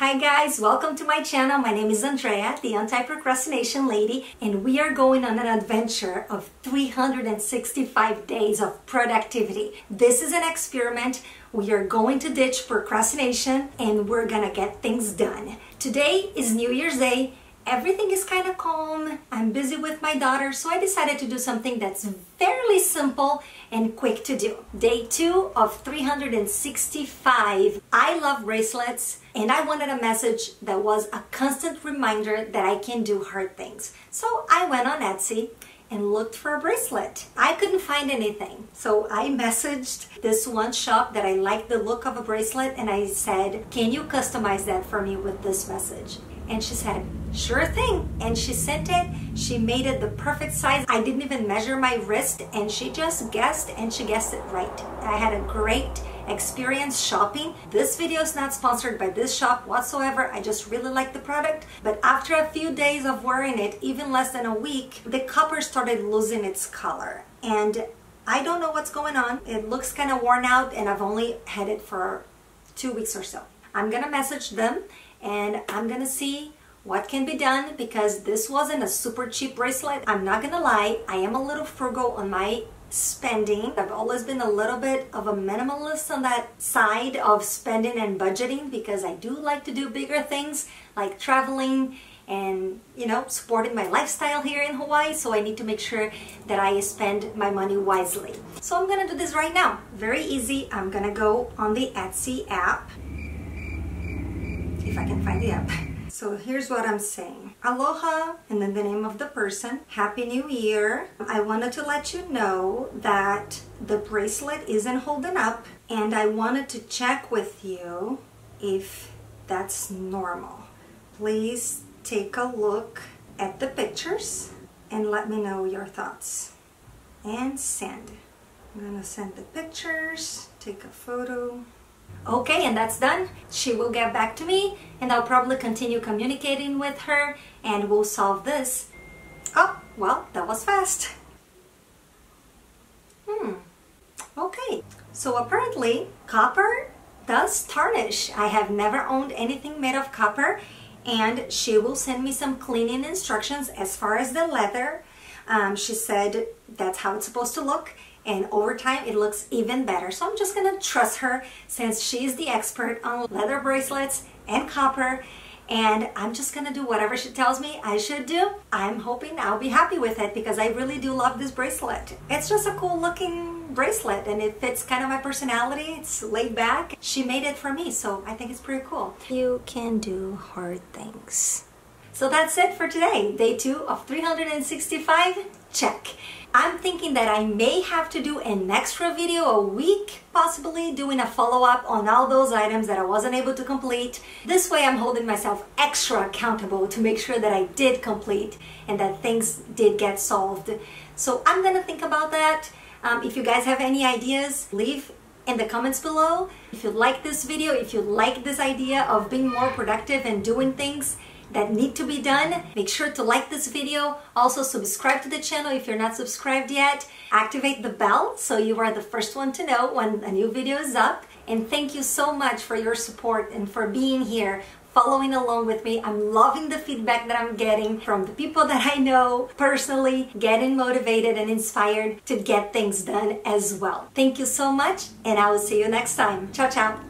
Hi guys, welcome to my channel. My name is Andrea, the anti-procrastination lady, and we are going on an adventure of 365 days of productivity. This is an experiment. We are going to ditch procrastination and we're gonna get things done. Today is New Year's Day everything is kind of calm. I'm busy with my daughter, so I decided to do something that's fairly simple and quick to do. Day two of 365. I love bracelets and I wanted a message that was a constant reminder that I can do hard things. So I went on Etsy and looked for a bracelet. I couldn't find anything. So I messaged this one shop that I liked the look of a bracelet and I said, can you customize that for me with this message? And she said, sure thing. And she sent it. She made it the perfect size. I didn't even measure my wrist and she just guessed and she guessed it right. I had a great experience shopping. This video is not sponsored by this shop whatsoever. I just really like the product. But after a few days of wearing it, even less than a week, the copper started losing its color. And I don't know what's going on. It looks kind of worn out and I've only had it for two weeks or so. I'm gonna message them and I'm gonna see what can be done because this wasn't a super cheap bracelet. I'm not gonna lie, I am a little frugal on my spending. I've always been a little bit of a minimalist on that side of spending and budgeting because I do like to do bigger things like traveling and you know supporting my lifestyle here in Hawaii so I need to make sure that I spend my money wisely. So I'm gonna do this right now. Very easy. I'm gonna go on the Etsy app I can find the app. So here's what I'm saying. Aloha, and then the name of the person. Happy New Year. I wanted to let you know that the bracelet isn't holding up and I wanted to check with you if that's normal. Please take a look at the pictures and let me know your thoughts. And send. I'm gonna send the pictures, take a photo. Okay, and that's done. She will get back to me and I'll probably continue communicating with her and we'll solve this. Oh, well, that was fast. Hmm, okay. So apparently copper does tarnish. I have never owned anything made of copper and she will send me some cleaning instructions as far as the leather. Um, she said that's how it's supposed to look and over time it looks even better. So I'm just gonna trust her since she's the expert on leather bracelets and copper and I'm just gonna do whatever she tells me I should do. I'm hoping I'll be happy with it because I really do love this bracelet. It's just a cool looking bracelet and it fits kind of my personality. It's laid back. She made it for me so I think it's pretty cool. You can do hard things. So that's it for today. Day two of 365, check. I'm thinking that I may have to do an extra video a week, possibly doing a follow-up on all those items that I wasn't able to complete. This way I'm holding myself extra accountable to make sure that I did complete and that things did get solved. So I'm gonna think about that. Um, if you guys have any ideas, leave in the comments below. If you like this video, if you like this idea of being more productive and doing things, that need to be done. Make sure to like this video. Also subscribe to the channel if you're not subscribed yet. Activate the bell so you are the first one to know when a new video is up. And thank you so much for your support and for being here following along with me. I'm loving the feedback that I'm getting from the people that I know personally, getting motivated and inspired to get things done as well. Thank you so much and I will see you next time. Ciao, ciao.